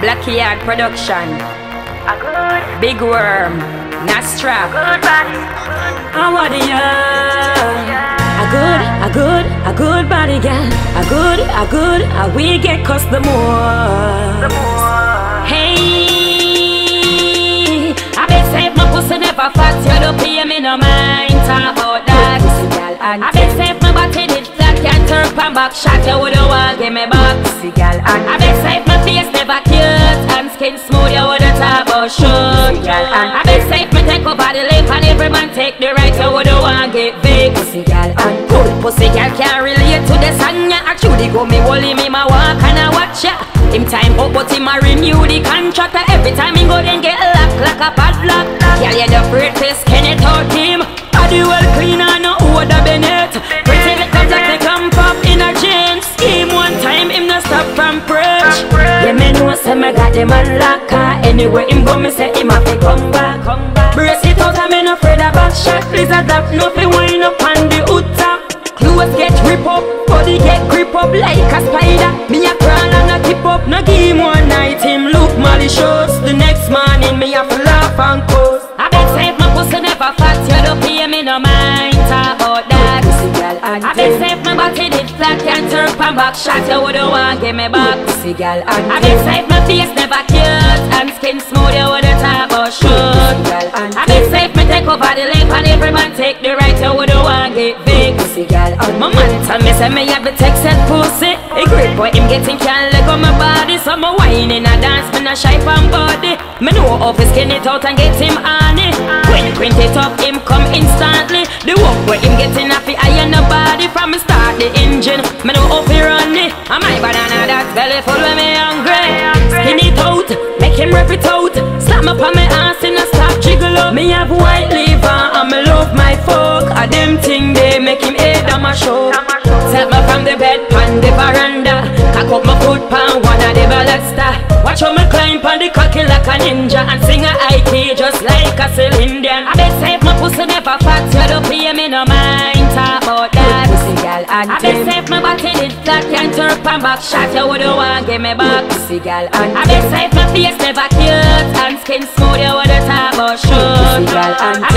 Blackie Yaad Production. A good, Big Worm. Nostrac. good body. I want yeah. A good, a good, a good body, girl. A good, a good, a we get cost the The more. more. Hey, I bet say my pussy never fat, you don't pay me no mind. Talk about that. I bet say my body did flat, can't turn back shot. You wouldn't want give me back. I bet say my face shoot. I bet say me take over the lip and every man take the right, you wouldn't want get big. Pussy girl and good pussy girl can't relate to the song. ya. Actually go me holy me my walk and I watch ya. Him time up but him a renew the contract. Every time he go then get locked like a padlock. Girl you the to skin it out him. Body well clean and no odor Bennett. Pretty little black they come pop in a jeans. Scheme one time him no stop from preach. Yeah me know say me got them unlocked. Anywhere him go me say him have to come back. Brace it out me no afraid of back shot. Please adapt fi wind up on the hood top. Get rip up, body get grip up like a spider. Me a crawl and a keep up. No give him one night, him look malicious. The next morning, me a fi laugh and I say if my body did flat, can't turn pan back. Shot. You wouldn't want give me back. I bet say if my face never cute. And skin smooth, you wouldn't talk about shoot. I say if me take over the lip and every man. Take the right, you wouldn't want get big. My man tell me say me have the text and pussy. A great boy him getting can't let go my body. So me whine in a dance, me not shy from body. Me know how to skin it out and get him on it When print it up, him come instantly. The work where him getting belly full when me hungry. Skin it out, make him rip it out. Slap me on my ass and I stop jiggle up. Me have white liver and me love my fuck A them thing they make him head on my show. Set me from the bed pan the veranda. Cock up my foot pan one of the ballasta Watch how me climb on the cocky like a ninja And sing a high key just like a Celine Dion I bet if my pussy never fat. You don't pay me no about Girl and I best safe my body did that can turn and back. Shot you would you want, give me back. Pussy gal, and I best safe my face never cute And skin smooth you what you talk about shoot See girl and